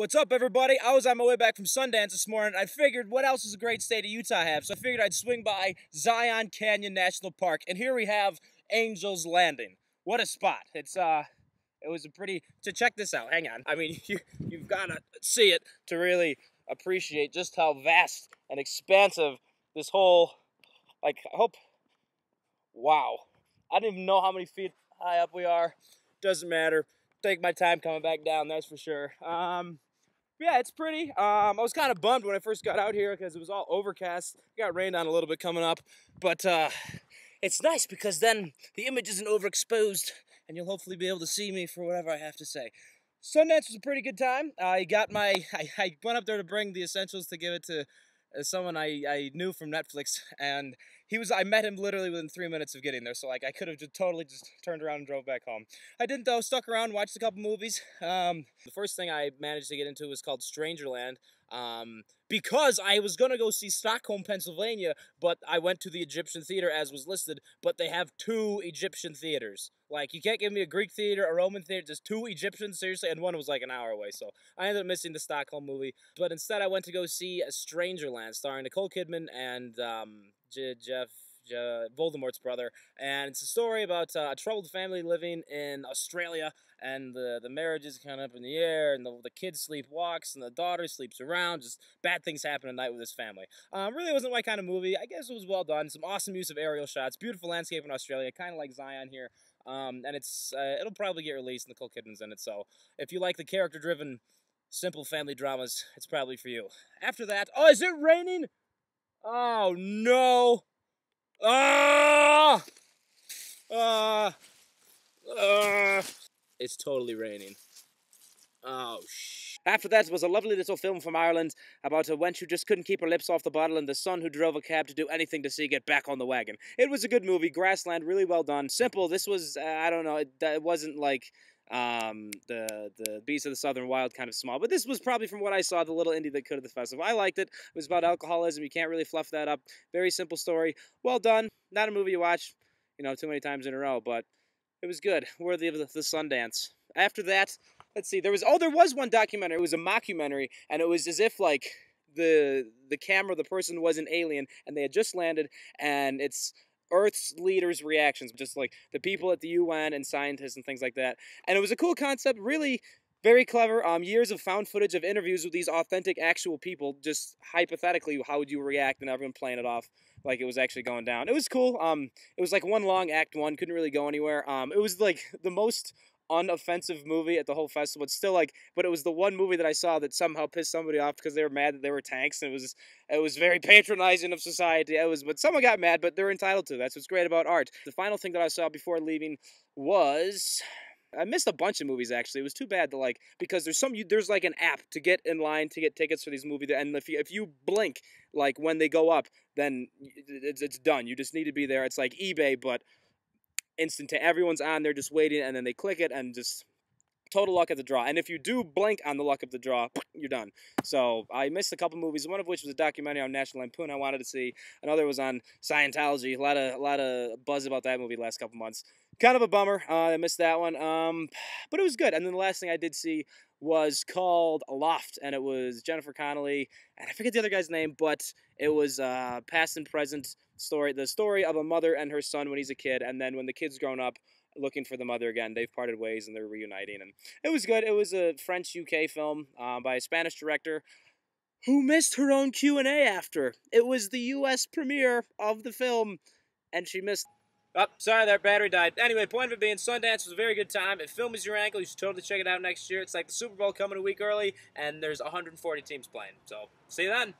What's up, everybody? I was on my way back from Sundance this morning. I figured what else does a great state of Utah have? So I figured I'd swing by Zion Canyon National Park, and here we have Angels Landing. What a spot! It's uh, it was a pretty. To check this out, hang on. I mean, you you've got to see it to really appreciate just how vast and expansive this whole. Like, I hope. Wow, I don't even know how many feet high up we are. Doesn't matter take my time coming back down, that's for sure. Um, yeah, it's pretty. Um, I was kind of bummed when I first got out here because it was all overcast. It got rained on a little bit coming up, but uh, it's nice because then the image isn't overexposed, and you'll hopefully be able to see me for whatever I have to say. Sundance was a pretty good time. I got my, I, I went up there to bring the essentials to give it to uh, someone I, I knew from Netflix, and he was I met him literally within three minutes of getting there, so like I could have just totally just turned around and drove back home. I didn't though, stuck around, watched a couple movies. Um, the first thing I managed to get into was called Strangerland. Um, because I was gonna go see Stockholm, Pennsylvania, but I went to the Egyptian theater as was listed, but they have two Egyptian theaters. Like you can't give me a Greek theater, a Roman theater, just two Egyptian, seriously, and one was like an hour away. So I ended up missing the Stockholm movie. But instead I went to go see a Strangerland starring Nicole Kidman and um, J- Jeff uh, Voldemort's brother, and it's a story about uh, a troubled family living in Australia, and the the marriage is kind of up in the air, and the, the kid sleepwalks, and the daughter sleeps around. Just bad things happen at night with his family. Um, really wasn't my kind of movie. I guess it was well done. Some awesome use of aerial shots, beautiful landscape in Australia, kind of like Zion here. Um, and it's uh, it'll probably get released. Nicole Kidman's in it, so if you like the character-driven, simple family dramas, it's probably for you. After that, oh, is it raining? Oh no! Ah! Ah! Ah! It's totally raining. Oh, sh. After that was a lovely little film from Ireland about a wench who just couldn't keep her lips off the bottle and the son who drove a cab to do anything to see get back on the wagon. It was a good movie, Glassland, really well done. Simple. This was, uh, I don't know, it, it wasn't like um, the the Beast of the Southern Wild kind of small. But this was probably from what I saw the little indie that could at the festival. I liked it. It was about alcoholism. You can't really fluff that up. Very simple story. Well done. Not a movie you watch, you know, too many times in a row, but it was good. Worthy of the, the Sundance. After that, let's see. There was oh, there was one documentary. It was a mockumentary, and it was as if like the the camera, the person was an alien, and they had just landed, and it's Earth's leaders' reactions, just like the people at the UN and scientists and things like that. And it was a cool concept, really very clever. Um, years of found footage of interviews with these authentic, actual people. Just hypothetically, how would you react? And everyone playing it off like it was actually going down. It was cool. Um, it was like one long act one. Couldn't really go anywhere. Um, it was like the most unoffensive movie at the whole festival. It's still like, but it was the one movie that I saw that somehow pissed somebody off because they were mad that they were tanks, and it was it was very patronizing of society. It was, but someone got mad, but they're entitled to. That's what's great about art. The final thing that I saw before leaving was. I missed a bunch of movies actually. It was too bad to like because there's some there's like an app to get in line to get tickets for these movies, and if you if you blink like when they go up, then it's it's done. You just need to be there. It's like eBay, but instant. To everyone's on there just waiting, and then they click it, and just total luck of the draw. And if you do blink on the luck of the draw, you're done. So I missed a couple movies. One of which was a documentary on National Lampoon I wanted to see. Another was on Scientology. A lot of a lot of buzz about that movie last couple months. Kind of a bummer. Uh, I missed that one. Um, but it was good. And then the last thing I did see was called Aloft, and it was Jennifer Connelly, and I forget the other guy's name, but it was uh, past and present story. The story of a mother and her son when he's a kid, and then when the kid's grown up, looking for the mother again. They've parted ways and they're reuniting, and it was good. It was a French UK film uh, by a Spanish director who missed her own Q and A after. It was the U.S. premiere of the film, and she missed. Oh, sorry, that battery died. Anyway, point of it being, Sundance was a very good time. If film is your ankle, you should totally check it out next year. It's like the Super Bowl coming a week early, and there's 140 teams playing. So, see you then.